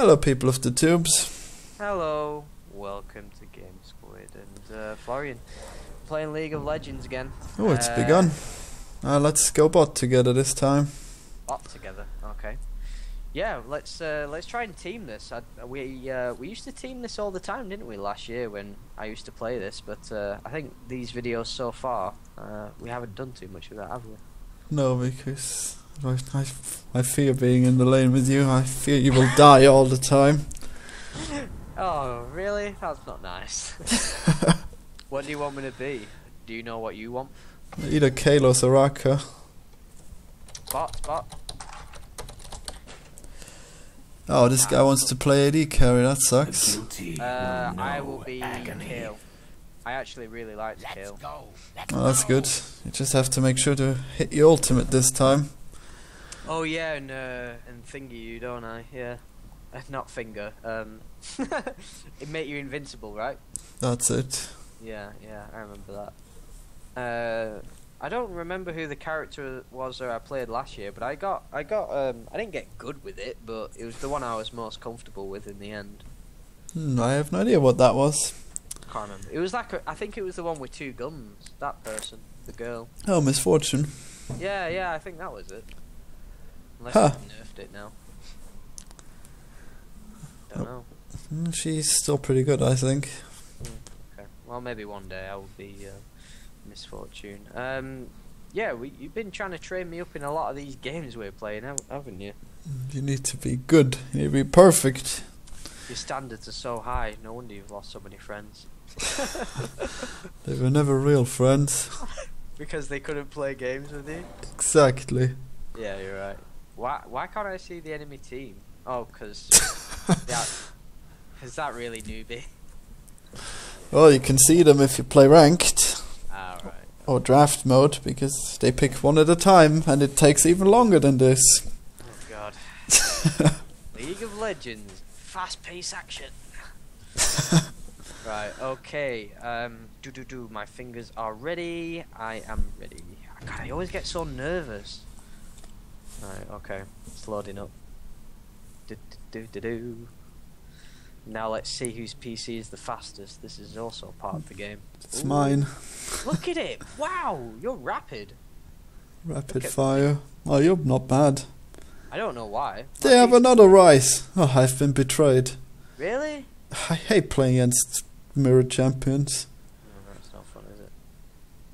Hello, people of the tubes. Hello, welcome to Game Squid and uh, Florian playing League of Legends again. Oh, it's Uh, begun. Uh, let's go bot together this time. Bot together, okay. Yeah, let's uh, let's try and team this. I, we uh, we used to team this all the time, didn't we? Last year when I used to play this, but uh, I think these videos so far uh, we haven't done too much of that, have we? No, because I, I, I fear being in the lane with you. I fear you will die all the time. Oh, really? That's not nice. what do you want me to be? Do you know what you want? Either Kalos or Raka. Bot, bot. Oh, this guy wants to play AD carry. That sucks. Uh, I will be Kayle. I actually really like Kayle. Oh, that's good. You just have to make sure to hit your ultimate this time. Oh yeah, and uh, and finger you, don't I? Yeah, uh, not finger. Um, it made you invincible, right? That's it. Yeah, yeah, I remember that. Uh, I don't remember who the character was that I played last year, but I got, I got, um, I didn't get good with it, but it was the one I was most comfortable with in the end. Hmm, I have no idea what that was. Can't remember. It was like, a, I think it was the one with two guns. That person, the girl. Oh, Miss Fortune. Yeah, yeah, I think that was it. Unless Huh. nerfed it now. Don't know. Hmm, She's still pretty good, I think. Okay. Well, maybe one day I will be uh, Miss Fortune. Um, yeah, we, you've been trying to train me up in a lot of these games we're playing, haven't you? You need to be good. You need to be perfect. Your standards are so high. No wonder you've lost so many friends. They were never real friends. Because they couldn't play games with you. Exactly. Yeah, you're right. Why? Why can't I see the enemy team? Oh, because is that really newbie? Well, you can see them if you play ranked Ah, right. or draft mode because they pick one at a time and it takes even longer than this. Oh God. League of Legends, fast-paced action. right. Okay. Um. Do do do. My fingers are ready. I am ready. God, I always get so nervous. Right. Okay. It's loading up. Do do do do. Now let's see whose PC is the fastest. This is also part of the game. It's Ooh, mine. Look at it! Wow, you're rapid. Rapid fire. Oh, you're not bad. I don't know why. They have another Ryze. Oh, I've been betrayed. Really? I hate playing against mirror champions. No, that's not fun, is it?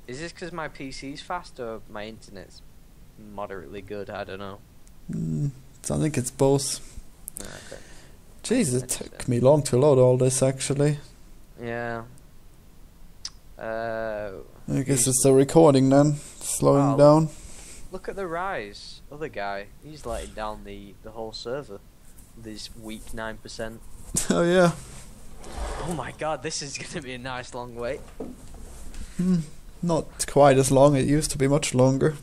Is this because my PC's fast or my internet's moderately good? I don't know. Mm, I think it's both. Okay. Jeez, it took me long to load all this actually. Yeah. Uh, I guess it's the recording then, slowing Wow. down. look at the Ryze. Other guy, he's letting down the the whole server. This weak nine percent. oh yeah. Oh my god, this is gonna be a nice long wait. Hmm, not quite as long. It used to be much longer.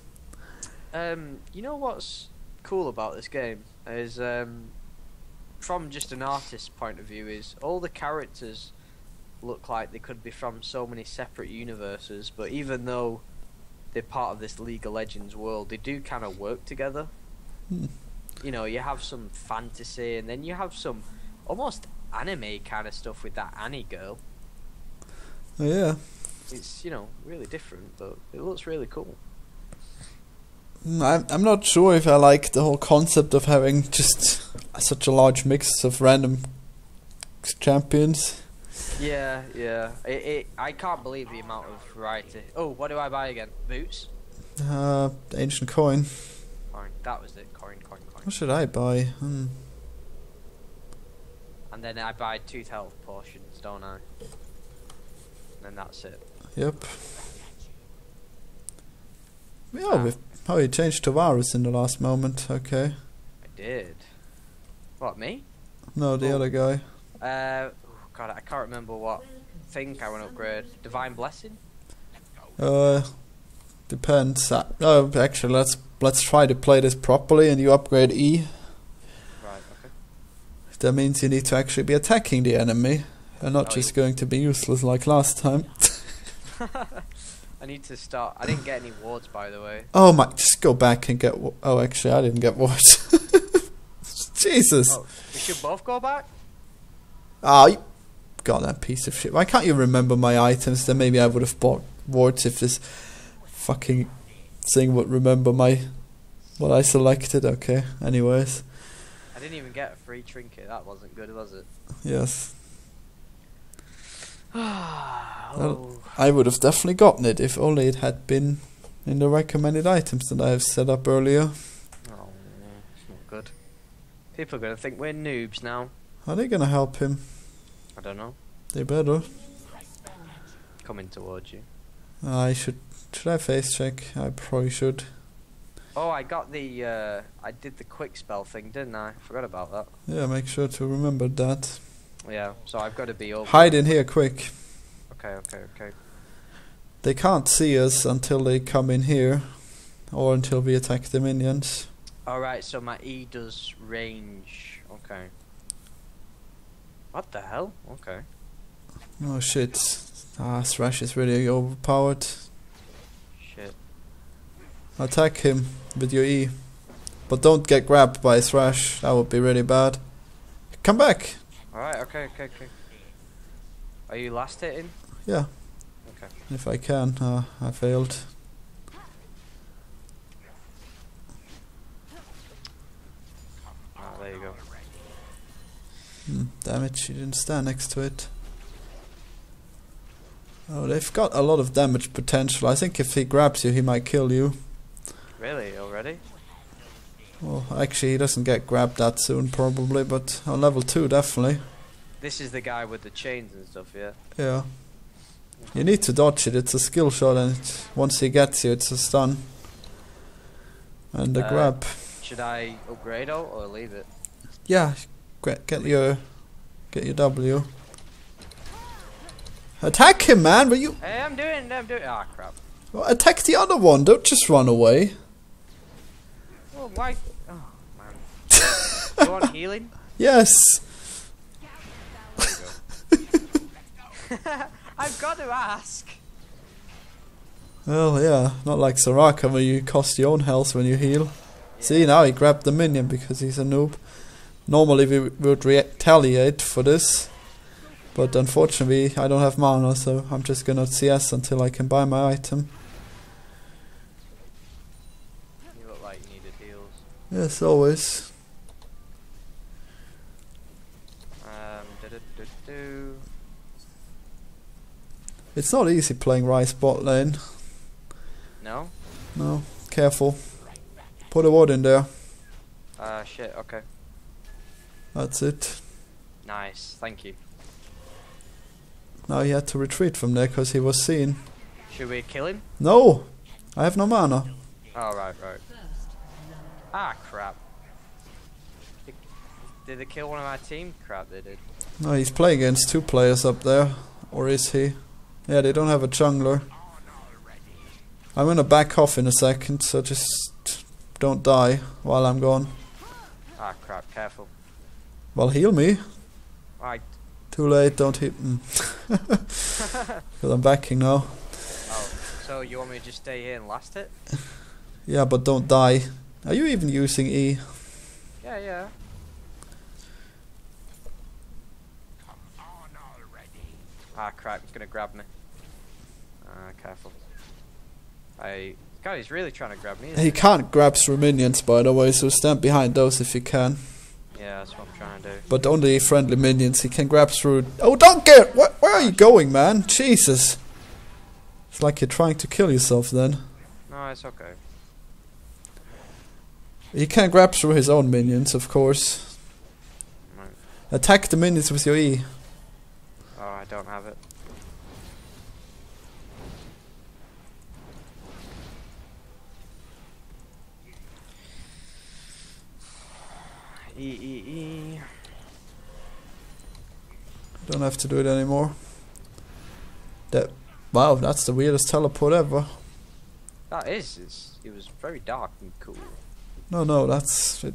Um, you know what's cool about this game is um, from just an artist's point of view is all the characters look like they could be from so many separate universes, but even though they're part of this League of Legends world, they do kind of work together. Hmm. You know, you have some fantasy, and then you have some almost anime kind of stuff with that Annie girl. Oh yeah. It's you know really different, but it looks really cool. Mm, I'm I'm not sure if I like the whole concept of having just such a large mix of random champions. Yeah, yeah. It, it, I can't believe the amount of variety. Oh, what do I buy again? Boots? Uh, ancient coin. Coin. That was it. Coin, coin, coin. What should I buy? Hmm. And then I buy two health portions, don't I? And then that's it. Yep. Yeah, we've oh, you changed to Varus in the last moment. Okay. I did. What, me? No, the Oh. other guy. Uh, oh God, I can't remember what thing I want to upgrade. Divine Blessing? Uh, depends. Uh, oh, actually, let's let's try to play this properly, and you upgrade E. Right, okay. That means you need to actually be attacking the enemy, and not Oh, just going to be useless like last time. I need to start. I didn't get any wards, by the way. Oh my! Just go back and get. Oh, actually, I didn't get wards. Jesus. Oh, we should both go back. Ah, you got that piece of shit. Why can't you remember my items? Then maybe I would have bought wards if this fucking thing would remember my what I selected. Okay. Anyways, I didn't even get a free trinket. That wasn't good, was it? yes, oh, I would have definitely gotten it if only it had been in the recommended items that I have set up earlier. oh, it's not good. People are gonna think we're noobs now. Are they gonna help him? I don't know. They better. Coming towards you. I should. Should I face check? I probably should. Oh, I got the. Uh, I did the quick spell thing, didn't I? Forgot about that. Yeah, make sure to remember that. Yeah. So I've got to be over. Hide in here quick. Okay. Okay. Okay. They can't see us until they come in here, or until we attack the minions. All right. So my E does range. Okay. What the hell? Okay. Oh shit! Ah, Thresh is really overpowered. Shit. Attack him with your E, but don't get grabbed by Thresh. That would be really bad. Come back. All right. Okay. Okay. Okay. Are you last hitting? Yeah. Okay. If I can. Uh, I failed. Ah, there you go. Hmm, damn it! She didn't stand next to it. Oh, they've got a lot of damage potential. I think if he grabs you, he might kill you. Really? Already? Well, actually, he doesn't get grabbed that soon, probably, but on level 2, definitely. This is the guy with the chains and stuff, yeah. Yeah. You need to dodge it, it's a skill shot, and once he gets you, it's a stun. And a Uh, grab. Should I upgrade out or leave it? Yeah, get, get your get your W. Attack him, man! But you Hey, I'm doing. it. I'm doing. it. Ah, crap. well, attack the other one. Don't just run away. Oh, why? Man. you want healing? Yes. I've got to ask. Well, yeah, not like Soraka where you cost your own health when you heal. See, now he grabbed the minion because he's a noob. Normally we would retaliate for this, but unfortunately I don't have mana, so I'm just gonna CS until I can buy my item. You look like you needed heals. Yes, always. Um. Do-do-do-do. It's not easy playing Ryze bot lane. No. No, careful. Put a ward in there. Uh. Shit. Okay. That's it. Nice. Thank you. Now he had to retreat from there because he was seen. Should we kill him? No! I have no mana. Oh right, right. Ah, crap. Did- Did they kill one of my team? Crap, they did. No, he's playing against two players up there. Or is he? Yeah, they don't have a jungler. I'm gonna back off in a second, so just don't die while I'm gone. Ah, crap. Careful. Well, heal me. I. Too late, don't hit. me. Because I'm backing now. Oh. So you want me to just stay here and last it? Yeah, but don't die. Are you even using E? Yeah, yeah. Ah, crap, he's gonna grab me. Ah, careful. I. God, he's really trying to grab me. He can't grab through minions, by the way, so stand behind those if you can. Yeah, that's what I'm trying to do. But only friendly minions. He can grab through. Oh, don't get! Where, where are you going, man? Jesus! It's like you're trying to kill yourself then. No, it's okay. He can grab through his own minions, of course. Attack the minions with your E. Oh, I don't have it. E E E. Don't have to do it anymore. That wow, that's the weirdest teleport ever. That is. It's, it was very dark and cool. No, no, that's it,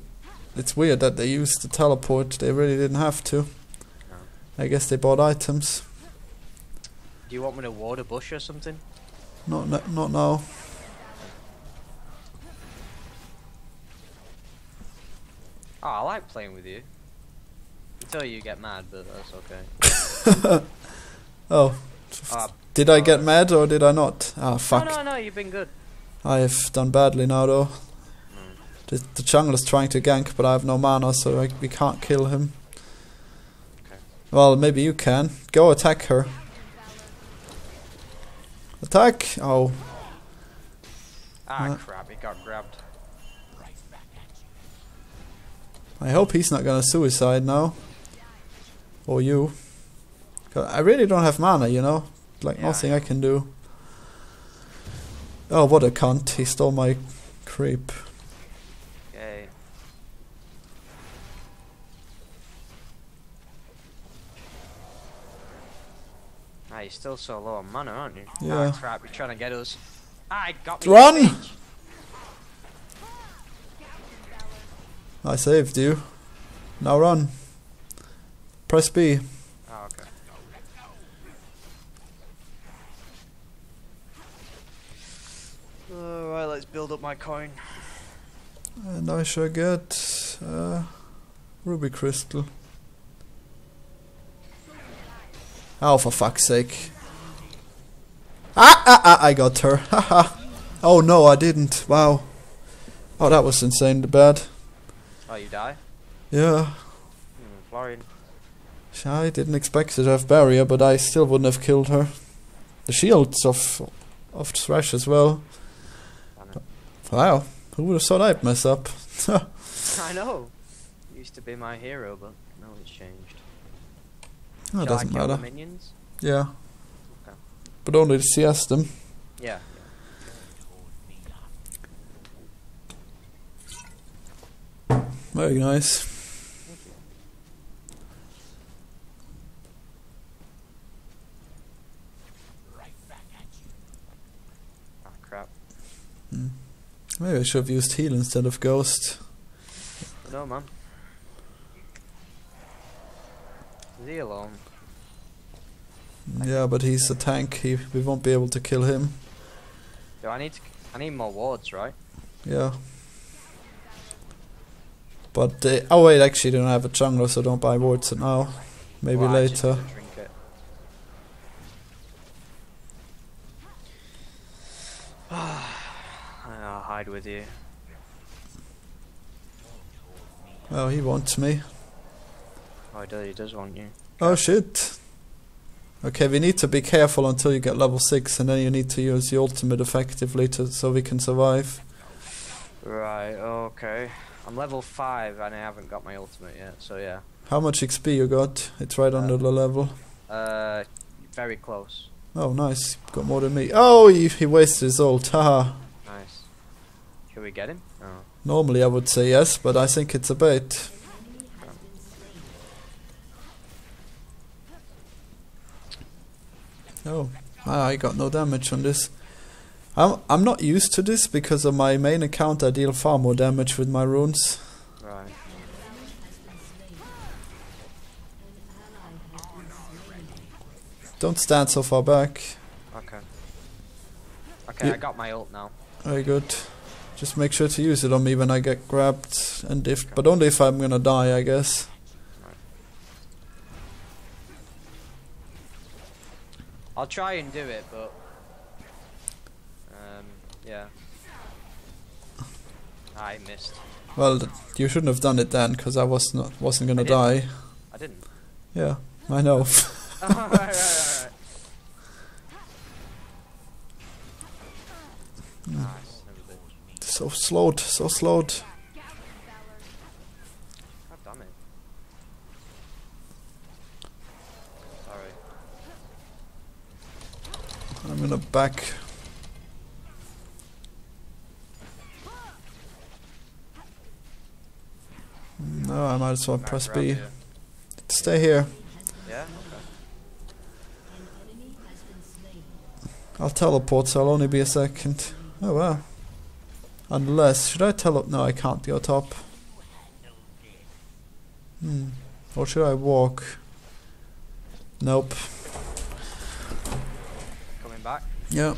it's weird that they used the teleport. They really didn't have to. I guess they bought items. Do you want me to ward a bush or something? Not not now. Oh, I like playing with you. Until you get mad, but that's okay. Oh, Ah, did I Oh. get mad or did I not? Ah, fuck. No, no, no, you've been good. I have done badly now though. Mm. The, the jungler's trying to gank, but I have no mana, so I, we can't kill him. Okay. Well, maybe you can. Go attack her. Attack! Oh, Ah, Uh. crap, he got grabbed. I hope he's not gonna suicide now. Or you. 'Cause I really don't have mana, you know? Like, Yeah, nothing I I can do. Oh, what a cunt. He stole my creep. Yay. Ah, you're still so low on mana, aren't you? Yeah. Ah, crap, you're trying to get us. Ah, he got me. Run! you bitch. I saved you. Now run. Press B. Oh, okay. Alright, let's build up my coin. And I shall get uh, ruby crystal. Oh, for fuck's sake! Ah, ah, ah! I got her. Haha. oh no, I didn't. Wow. Oh, that was insanely bad. Oh, you die? Yeah. Hmm, Florian. I didn't expect her to have barrier, but I still wouldn't have killed her. The shields of of Thresh as well. Wow, who would have thought I'd mess up? I know. Used to be my hero, but now it's changed. that doesn't matter. Yeah. Okay. But only to CS them. Yeah. Very nice. Thank you. Ah, crap. Maybe I should have used heal instead of ghost. No, man. Is he alone? Yeah, but he's a tank. He, we won't be able to kill him. Do I need to? I need more wards, right? Yeah. But uh, oh wait, actually, they don't have a jungler, so don't buy wards now. Maybe Well, later. need to drink it. I'll hide with you. Oh, he wants me. Oh, he does, he does want you. Oh shit. Okay, we need to be careful until you get level 6 and then you need to use the ultimate effectively to so we can survive. Right, okay. I'm level 5 and I haven't got my ultimate yet, so yeah. How much XP you got? It's right under the level. Uh, very close. Oh, nice. Got more than me. Oh, he, he wasted his ult. Haha. Nice. Should we get him? Oh. Normally I would say yes, but I think it's a bait. Oh, ah, I got no damage on this. I'm I'm not used to this because on my main account I deal far more damage with my runes. Right. Don't stand so far back. Okay. Okay, You- I got my ult now. Very good. Just make sure to use it on me when I get grabbed, and if but only if I'm gonna die, I guess. I'll try and do it, but yeah. Ah, I missed. Well, you shouldn't have done it then, because I was not wasn't gonna I die. I didn't. Yeah, I know. oh, right, right, right. Nice, so slowed, so slowed. God damn it. Sorry. I'm gonna back. No, I might as well Back press B. here. Stay here. Yeah? Okay. I'll teleport, so I'll only be a second. Oh wow. Unless, should I tele- No, I can't go top. Hmm. Or should I walk? Nope. Coming back. Yeah.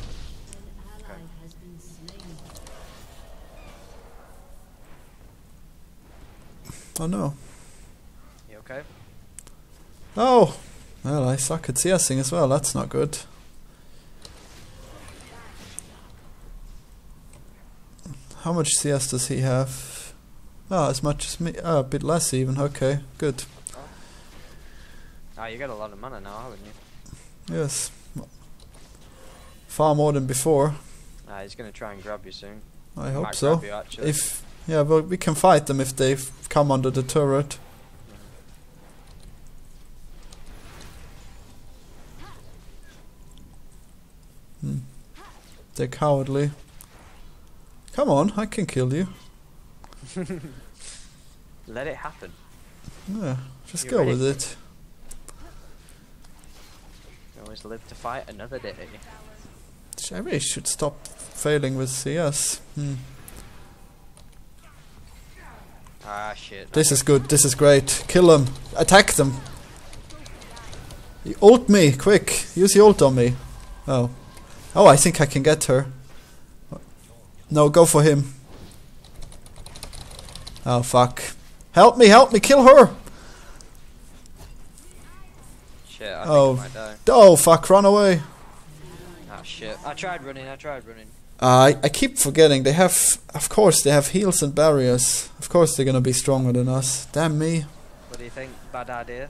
Oh no. You okay? Oh! Well, I suck at CSing as well, that's not good. How much CS does he have? Oh, as much as me. Oh, a bit less even. Okay, good. Ah, you got a lot of mana now, haven't you? Yes. Far more than before. Ah, he's gonna try and grab you soon. I He hope so. grab you, actually. If yeah, but we can fight them if they come under the turret. Hmm. They're cowardly. Come on, I can kill you. Let it happen. Yeah, just You go ready? with it. You always live to fight another day. I really should stop failing with CS. Hmm. Ah, shit. This is good. This is great. Kill them. Attack them. You ult me, quick. Use the ult on me. Oh. Oh, I think I can get her. No, go for him. Oh, fuck. Help me, help me, kill her! Shit, I Oh. think I might die. Oh, fuck, run away. Ah, shit. I tried running, I tried running. Uh, I, I keep forgetting, they have, of course, they have heals and barriers. Of course they're gonna be stronger than us. Damn me. What do you think? Bad idea?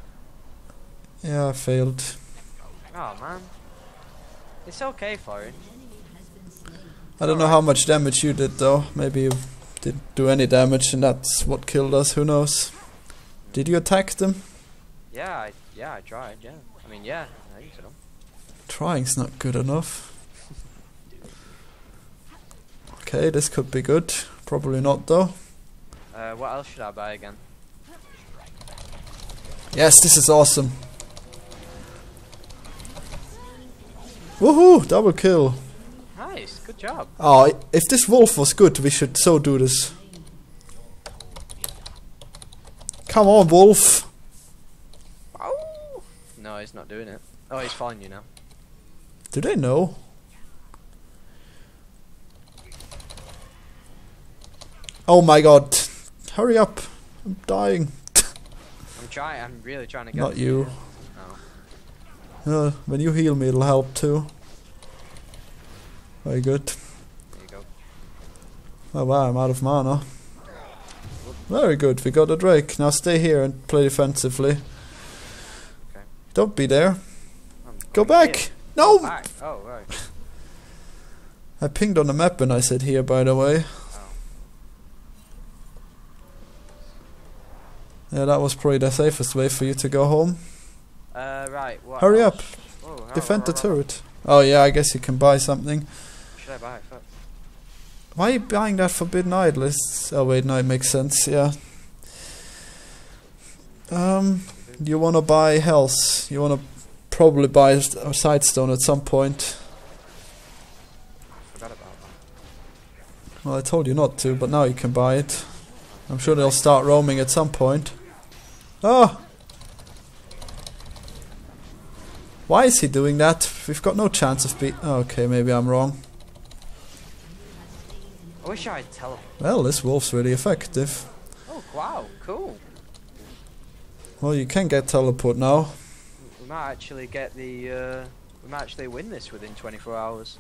Yeah, I failed. Oh, man. It's okay for it. I don't know how much damage you did though. Maybe you didn't do any damage and that's what killed us, who knows. Did you attack them? Yeah, I, yeah, I tried, yeah. I mean, yeah, I think so. Trying's not good enough. Okay, this could be good. Probably not though. Uh, what else should I buy again? Yes, this is awesome. Woohoo! Double kill. Nice, good job. Oh, if this wolf was good, we should so do this. Come on, wolf. Oh! No, he's not doing it. Oh, he's following you now. Do they know? Oh my god. Hurry up. I'm dying. I'm trying, I'm really trying to get Not you. Oh, Uh, when you heal me, it'll help too. Very good. there you go. Oh wow, I'm out of mana. Very good, we got a Drake. Now stay here and play defensively. Okay. Don't be there. I'm Go back! here. No! Back. Oh, right. I pinged on the map when I said here, by the way. Yeah, that was probably the safest way for you to go home. Uh, right. What Hurry else? up. Whoa, Defend the turret. Oh yeah, I guess you can buy something. Should I buy? Fuck. Why are you buying that Forbidden Idol? Oh wait, no, it makes sense, yeah. Um, you wanna buy health. You wanna probably buy a Sightstone at some point. Forgot about that. Well, I told you not to, but now you can buy it. I'm sure they'll start roaming at some point. Oh! Why is he doing that? We've got no chance of beat. Oh, okay, maybe I'm wrong. I wish I had tele. Well, this wolf's really effective. Oh, wow, cool. Well, you can get teleport now. We might actually get the. Uh, we might actually win this within 24 hours.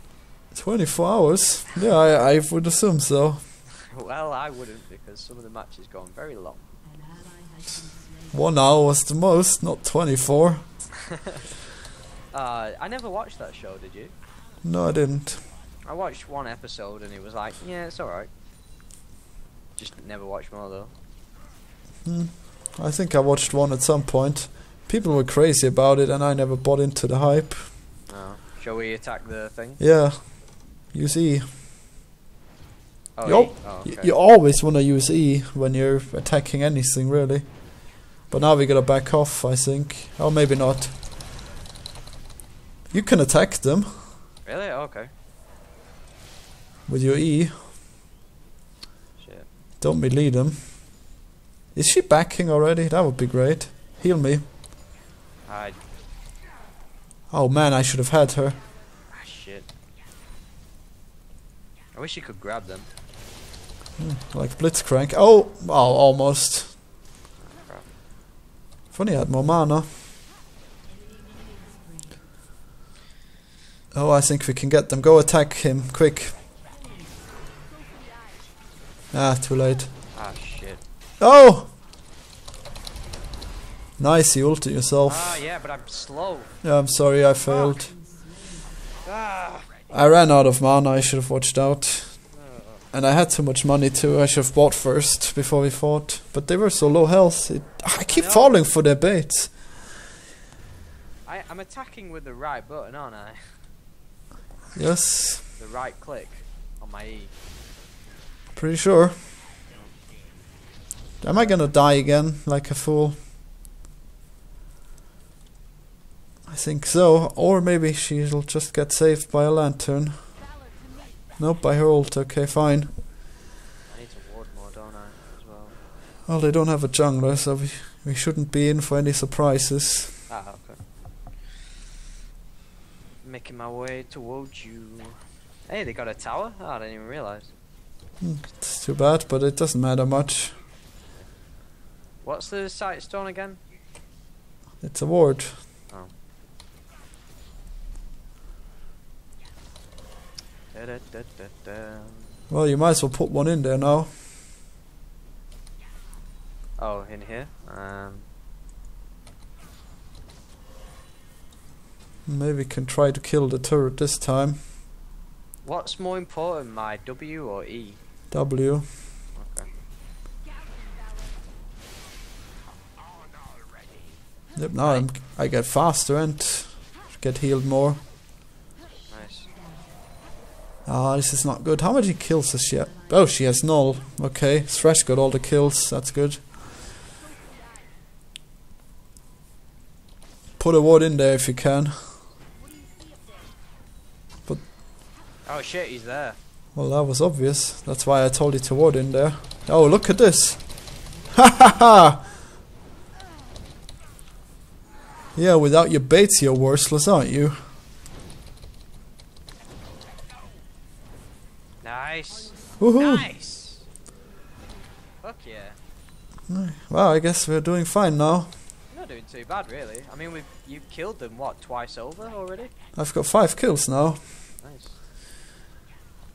24 hours? Yeah, I, I would assume so. well, I wouldn't because some of the matches gone very long. One hour was the most, not 24. Uh, I never watched that show. Did you? No, I didn't. I watched one episode and it was like, yeah, it's alright. Just never watched more though. Hmm. I think I watched one at some point. People were crazy about it, and I never bought into the hype. Oh. Shall we attack the thing? Yeah. Use E. Oh, Yo- E? oh okay. You always want to use E when you're attacking anything, really. But now we gotta back off, I think. Or maybe not. You can attack them Really? Oh, okay. with your E. Shit. Don't melee them. Is she backing already? That would be great. Heal me. I. Oh man, I should have had her. Ah, shit. I wish you could grab them. Like Blitzcrank. Oh, oh, almost. If only I had more mana. Oh, I think we can get them. Go attack him, quick. Ah, too late. Ah, shit. Oh! Nice, you ulted yourself. Ah, yeah, but I'm slow. Yeah, I'm sorry, I failed. Ah. I ran out of mana, I should have watched out. And I had too much money too, I should have bought first before we fought. But they were so low health. It, ah, I keep know. falling for their baits. I, I'm attacking with the right button, aren't I? Yes, The right click on my E. pretty sure. Am I gonna die again, like a fool? I think so. Or maybe she'll just get saved by a lantern. Nope, I her ult. Okay, fine. I need to ward more, don't I? As well. Well, they don't have a jungler, so we, we shouldn't be in for any surprises. Ah, okay. Making my way towards you. Hey, they got a tower? Oh, I didn't even realize. It's too bad, but it doesn't matter much. What's the sight stone again? It's a ward. Well, you might as well put one in there now. Oh, in here. Um, Maybe we can try to kill the turret this time. what's more important, my W or E? W. Okay. Yep, now I'm, I get faster and get healed more. Ah, this is not good. How many kills has she? Oh, she has null. Okay, Thresh got all the kills. That's good. Put a ward in there if you can. But Oh shit, he's there. Well, that was obvious. That's why I told you to ward in there. Oh, look at this. Ha ha ha! Yeah, without your baits, you're worthless, aren't you? Nice. Woohoo! Nice. Fuck yeah. Well, I guess we're doing fine now. You're not doing too bad, really. I mean, we've you've killed them what twice over already. I've got five kills now, Nice.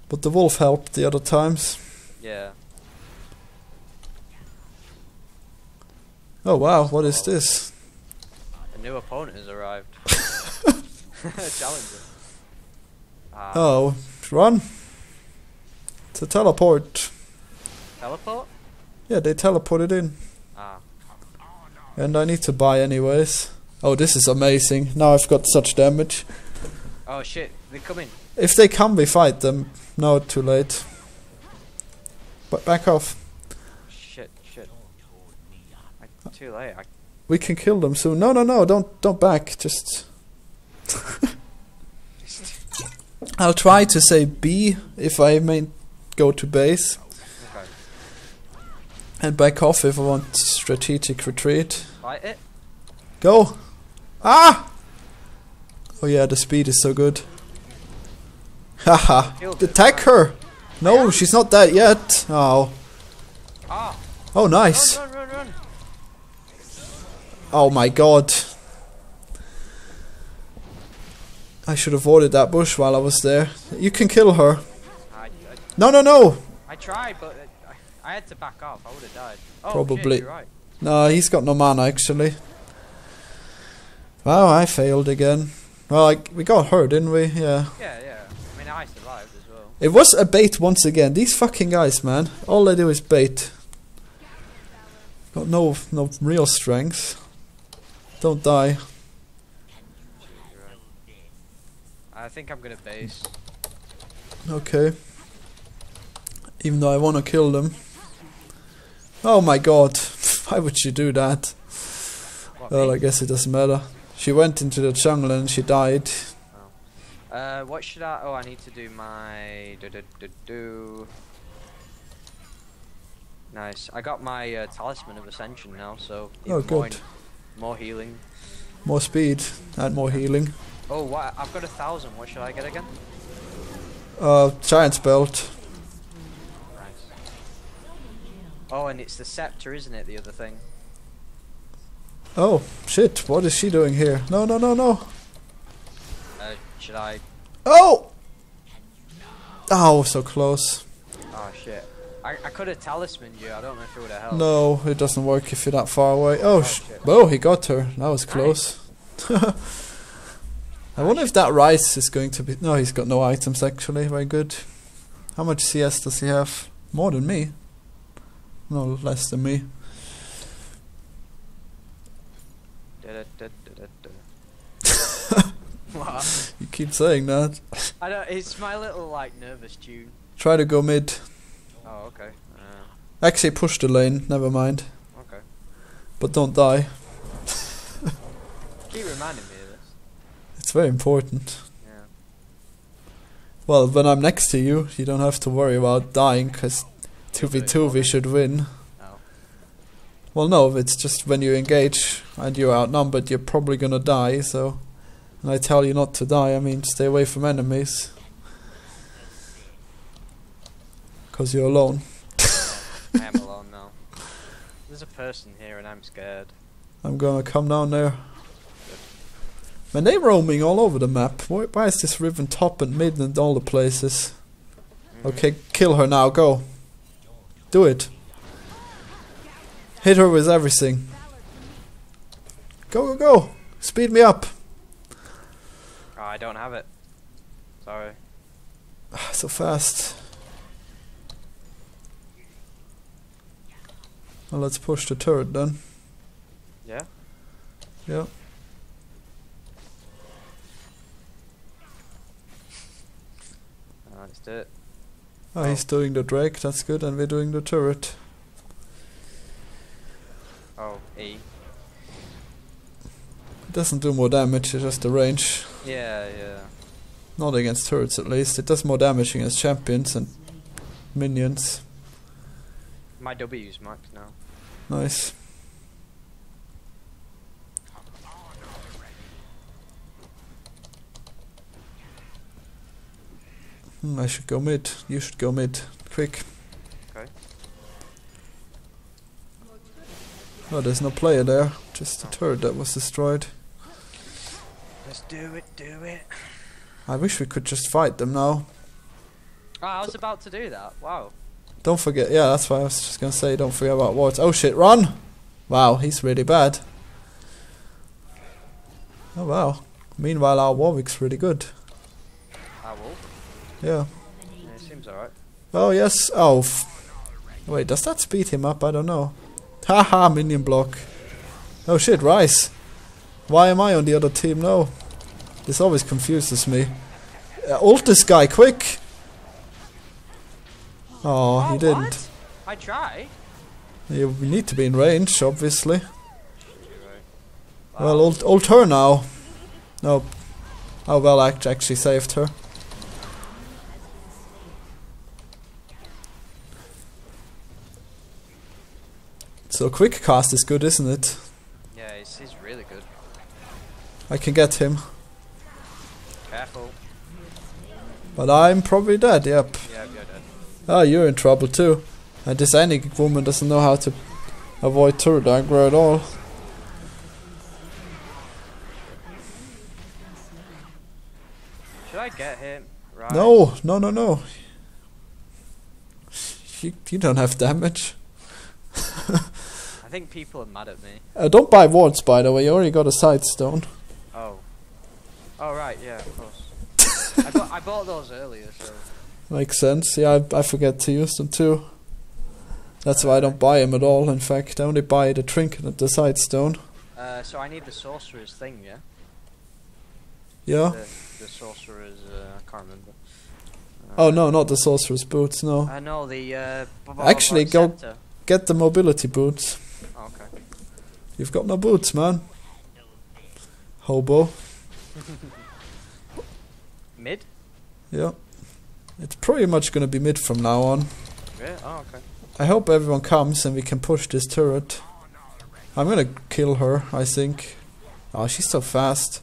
but the wolf helped the other times. Yeah. Oh wow, what is this? A new opponent has arrived. Challenger. Ah, Oh, run! Teleport. teleport? Yeah, they teleported in. Ah. And I need to buy anyways. Oh, this is amazing. Now I've got such damage. Oh shit, they're coming. If they come, we fight them. No, too late. But back off. Shit, shit. I, too late. I, We can kill them soon. No, no, no! Don't, don't back. Just. I'll try to say B if I may go to base, okay. and back off if I want strategic retreat. Fight it. Go! Ah! Oh yeah, the speed is so good. Haha! Attack her! No, she's not dead yet. Oh. Ah! Oh, nice. Run, run, run, run. Oh my god. I should have avoided that bush while I was there. You can kill her. No, no, no! I tried, but I, had to back off. I would have died. Oh, Probably. Shit, right. No, he's got no mana actually. Wow, I failed again. Well, like, we got her, didn't we? Yeah. Yeah, yeah. I mean, I survived as well. It was a bait once again. These fucking guys, man. All they do is bait. Got no no real strength. Don't die. I think I'm gonna base. Okay. Even though I want to kill them. Oh my god. Why would she do that? Well. I guess it doesn't matter. She went into the jungle and she died. Uh, what should I? Oh, I need to do my do do do do. Nice. I got my uh, talisman of ascension now, so Oh, even more, good. more healing. More speed and more healing. Oh, what? I've got a thousand. What should I get again? Uh, Giant's Belt. Nice. Oh, and it's the scepter, isn't it? The other thing. Oh, shit, what is she doing here? No, no, no, no. Uh, should I? Oh! Oh, so close. Oh shit. I, I could have talismaned you. I don't know if it would have helped. No, it doesn't work if you're that far away. Oh, Oh, sh- oh, he got her. That was close. I wonder if that Ryze is going to be. No, he's got no items actually. Very good. How much CS does he have? More than me. No, less than me. You keep saying that. I don't. It's my little like nervous tune. Try to go mid. Oh okay. Uh, Actually, push the lane. Never mind. okay. But don't die. Keep reminding me of this. It's very important. Yeah. Well, when I'm next to you, you don't have to worry about dying, because 2v2 we should win. Oh. Well, no, it's just when you engage and you're outnumbered, you're probably gonna die, so. And I tell you not to die, I mean, stay away from enemies. Because you're alone. I am alone now. There's a person here and I'm scared. I'm gonna come down there. Man, they're roaming all over the map. Why, why is this Riven top and mid and all the places? Mhm. Okay, kill her now, go. Do it. Hit her with everything. Go, go, go! Speed me up! Oh, I don't have it. Sorry. Ah, so fast. Well, let's push the turret then. Yeah. Yeah. Ah, let's do it. Oh, he's doing the Drake, that's good, and we're doing the turret. Oh, E. It doesn't do more damage, it's just the range. Yeah, yeah. Not against turrets at least. It does more damage against champions and minions. My W's max now. Nice. Hmm, I should go mid. You should go mid. Quick. Okay. Oh, there's no player there. Just the turret that was destroyed. Let's do it, do it. I wish we could just fight them now. Oh, I was about to do that. Wow. Don't forget. Yeah, that's why I was just gonna say. Don't forget about wards. Oh shit! Run! Wow, he's really bad. Oh wow. Meanwhile, our Warwick's really good. I will. Yeah. Yeah, it seems alright. Oh yes. Oh. F- Wait, does that speed him up? I don't know. Haha, minion block. Oh shit, Ryze. Why am I on the other team? No. This always confuses me. Uh, ult this guy, quick! Oh, he Oh, didn't. what? I tried. You need to be in range, obviously. Right. Well, ult, ult her now. Nope. Oh well, I act- actually saved her. So quick cast is good, isn't it? Yeah, he's, he's really good. I can get him, Careful. but I'm probably dead. Yep. Yeah, you're dead. Oh, you're in trouble too. And this any woman doesn't know how to avoid turret aggro at all. Should I get him? Right. No, no, no, no. You, you don't have damage. I think people are mad at me. Uh, don't buy wards, by the way. You already got a Sightstone. Oh. Oh right, yeah, of course. I, bought, I bought those earlier, so Makes sense. Yeah, I, I forget to use them too. That's why I don't buy them at all. In fact, I only buy the trinket and the Sightstone. uh, so I need the sorcerer's thing, yeah. Yeah. The, the sorcerer's, uh, I can't remember. Oh Uh, no, not the sorcerer's boots. No. I know the. Uh, Actually, go- scepter. Get the mobility boots. Okay. You've got no boots, man. Hobo. Mid. Yeah. It's pretty much gonna be mid from now on. Yeah. Oh, okay. I hope everyone comes and we can push this turret. I'm gonna kill her, I think. Oh, she's so fast.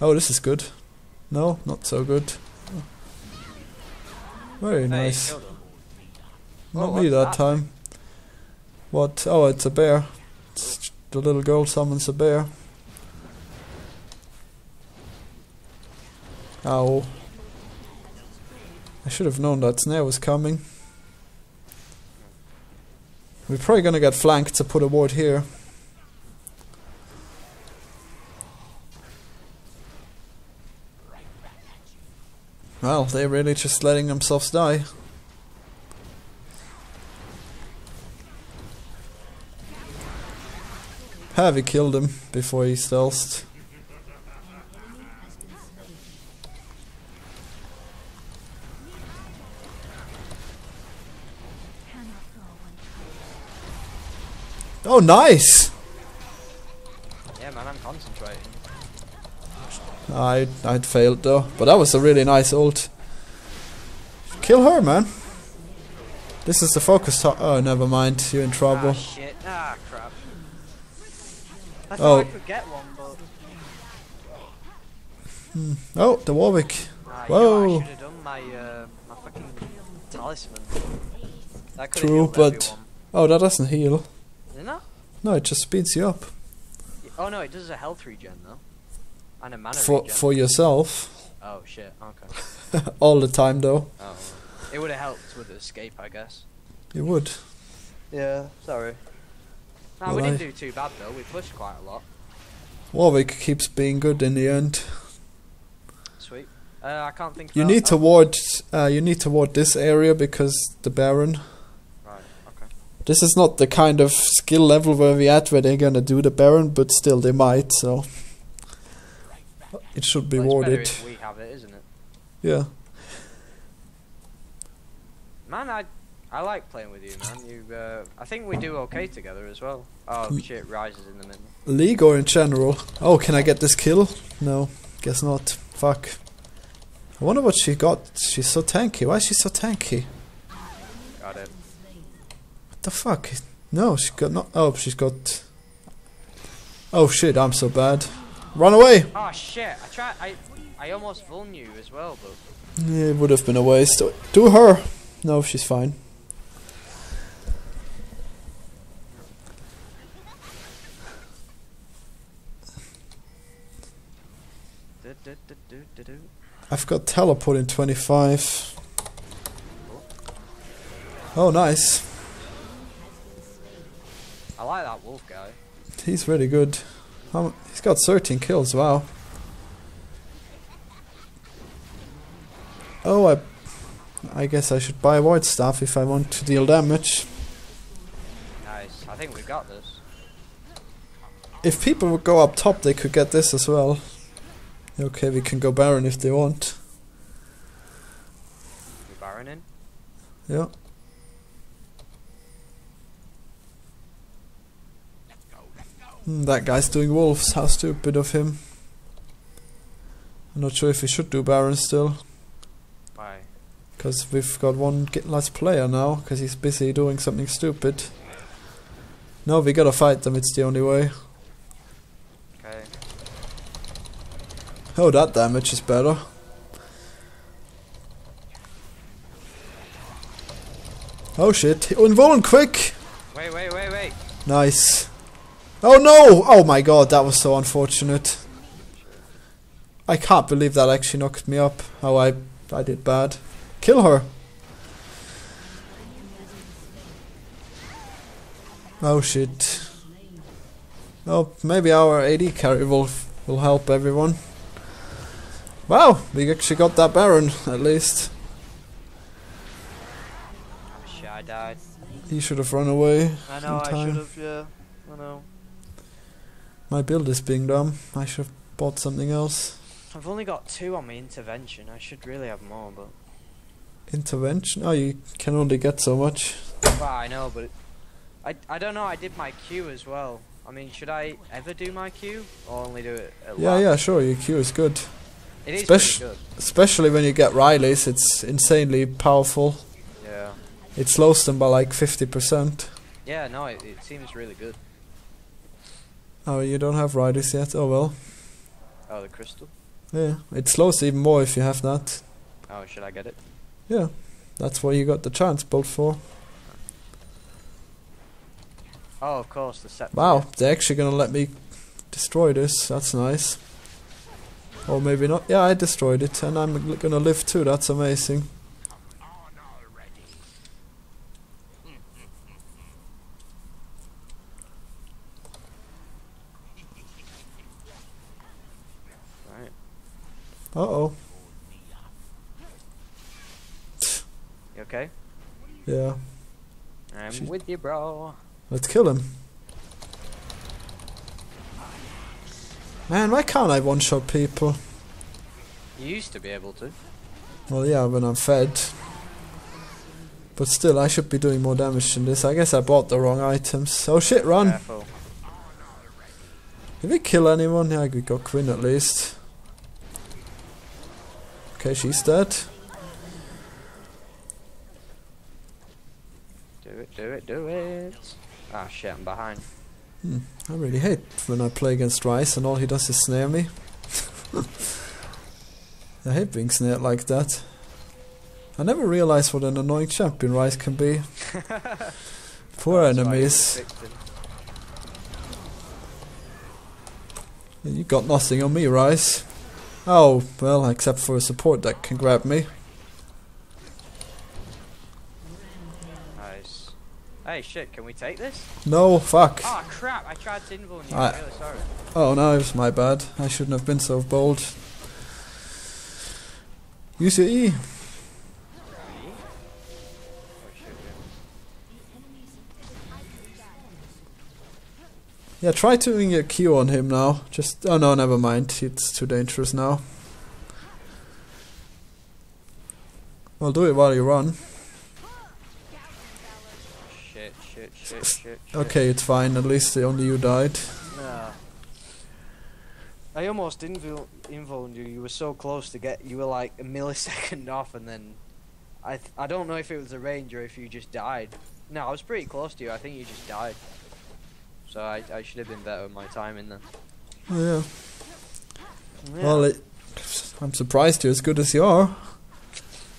Oh, this is good. No, not so good. Very nice. Not Oh, me that that time. What? Oh, it's a bear. It's the little girl summons a bear. Ow. I should have known that snare was coming. We're probably gonna get flanked to put a ward here. Well, they're really just letting themselves die. Heavy killed him before he stealthed. Oh, nice! Yeah, man, I'm concentrating. I I'd failed though, but that was a really nice ult. Kill her, man. This is the focus. Oh, never mind. You're in Ah, trouble. shit. Ah, crap. I thought Oh. I could get one, but... Oh, the Warwick. Ah, you know, Whoa. I should have done my, uh, my fucking talisman. That True, but- Oh, that doesn't heal. Isn't it? No, it just speeds you up Oh no, it does a health regen though. And a mana for regen. for yourself oh shit, okay. all the time though. Oh. It would have helped with the escape, I guess. You would. Yeah, sorry. No, Well, we didn't do too bad though. We pushed quite a lot. Warwick keeps being good in the end. Sweet. Uh, I can't think. You need to oh, ward. Uh, you need to ward this area because the Baron. Right. Okay. This is not the kind of skill level where we at where they're gonna do the Baron, but still they might. So it should be Well, warded. we have it, isn't it? Yeah. Man, I I like playing with you, man. You, uh, I think we do okay together as well. Oh Mm. shit, Ryze's in the middle. League or in general? Oh, can I get this kill? No, guess not. Fuck. I wonder what she got. She's so tanky. Why is she so tanky? Got it. What the fuck? No, she got not. Oh, she's got. Oh shit! I'm so bad. Run away! Oh shit! I tried. I I almost vuln you as well, but Yeah, it would have been a waste. Do her. No, she's fine. I've got teleport in 25. Oh, nice. I like that wolf guy. He's really good. Um, he's got 13 kills. Wow. Oh, I. I guess I should buy void staff if I want to deal damage. Nice. I think we've got this. If people would go up top, they could get this as well. Okay, we can go Baron if they want. We Baron in. Yeah. Hmm, that guy's doing wolves. How stupid of him. I'm not sure if we should do Baron still. Why? Because we've got one get less player now, because he's busy doing something stupid. No, we gotta fight them, it's the only way. Okay. Oh, that damage is better. Oh shit, Invuln quick! Wait, wait, wait, wait. Nice. Oh no! Oh my god, that was so unfortunate. I can't believe that actually knocked me up. Oh, I, I did bad. Kill her! Oh shit. Oh, maybe our AD carry will will help everyone. Wow, we actually got that Baron at least. Oh shit, I died. He should have run away. I in know. I should have. Yeah. I know. My build is being dumb. I should have bought something else. I've only got two on my intervention. I should really have more, but Intervention? Oh, you can only get so much. well, I know, but it, I I don't know. I did my Q as well. I mean, should I ever do my Q or only do it at Yeah, last? yeah, sure, your Q is good. It is Spec- pretty good. Especially when you get Rylai's, it's insanely powerful. Yeah. It slows them by like 50%. Yeah. No, it, it seems really good. Oh, you don't have Rylai's yet? Oh well. Oh, the crystal. Yeah, it slows even more if you have that. Oh, should I get it? Yeah, that's what you got the chance built for. Oh, of course, the set. Wow, they're actually gonna let me destroy this. That's nice. Or maybe not. Yeah, I destroyed it, and I'm gonna live too. That's amazing. Uh oh. You okay? Yeah. I'm She- with you, bro. Let's kill him. Man, why can't I one shot people? You used to be able to. Well, yeah, when I'm fed. But still, I should be doing more damage than this. I guess I bought the wrong items. Oh shit, run! Careful. Did we kill anyone? Yeah, we got Quinn at least. Okay, she's dead. Do it, do it, do it. Ah, shit, I'm behind. Hmm, I really hate when I play against Ryze and all he does is snare me. I hate being snared like that. I never realized what an annoying champion Ryze can be. Poor That's why he was enemies. You got nothing on me, Ryze. Oh, well, except for a support that can grab me. Nice. Hey, shit, can we take this? No, fuck. Oh, crap, I tried to invuln you. I- I'm really sorry. Oh no, it was my bad. I shouldn't have been so bold. Use your E. Oh, Yeah, try doing a Q on him now. Just oh no, never mind. It's too dangerous now. Well, do it while you run. Shit, shit. Okay, it's fine. At least only you died. Nah. I almost invul you. You were so close to get. You were like a millisecond off, and then I th- I don't know if it was a range or if you just died. No, I was pretty close to you. I think you just died. So I I should have been better with my timing then. Oh, yeah. Yeah. Well, it, I'm surprised you're as good as you are.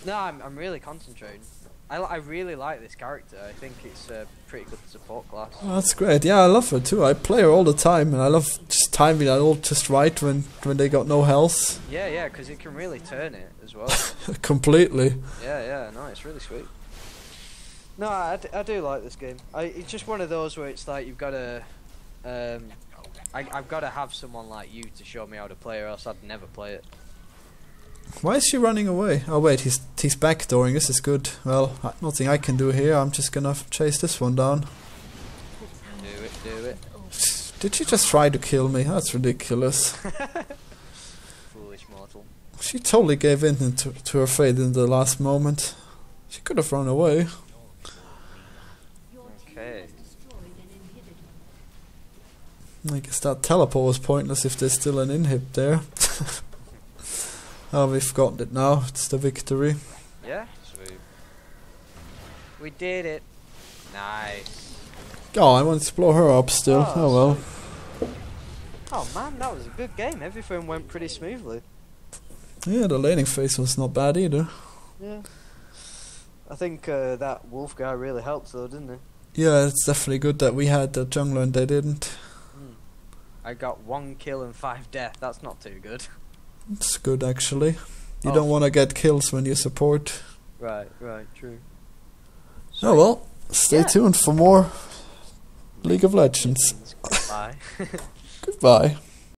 no, I'm I'm really concentrating. I, I really like this character. I think it's a pretty good support class. Oh, that's great. Yeah, I love her too. I play her all the time, and I love just timing that all just right when when they got no health. Yeah, yeah, because it can really turn it as well. Completely. Yeah, yeah, no, it's really sweet. No, I, d- I do like this game. I, it's just one of those where it's like you've got to, um, I, I've got to have someone like you to show me how to play, or else I'd never play it. Why is she running away? Oh wait, he's he's backdooring. This is good. Well, nothing I can do here. I'm just gonna chase this one down. Do it, do it. Did she just try to kill me? That's ridiculous. Foolish mortal. She totally gave in to, to her fate in the last moment. She could have run away. Okay. I guess that teleport was pointless if there's still an inhib there. oh, we've got it now. It's the victory. Yeah, sweet. We did it. Nice. Oh, I want to blow her up still. Oh, Oh well. Oh man, that was a good game. Everything went pretty smoothly. Yeah, the laning phase was not bad either. Yeah. I think uh, that wolf guy really helped though, didn't he? Yeah, it's definitely good that we had the jungler and they didn't. Hmm. I got one kill and five death. That's not too good. It's good actually. You Oh. don't want to get kills when you support. Right, right, true. Oh well, stay Yeah. tuned for more League of Legends. Goodbye. Goodbye.